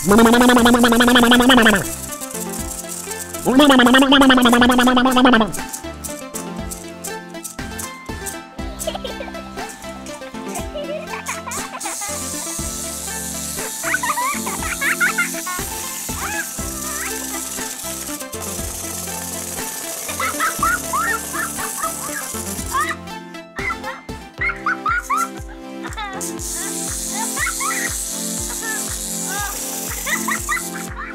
Ha ha ha! ウフフフ!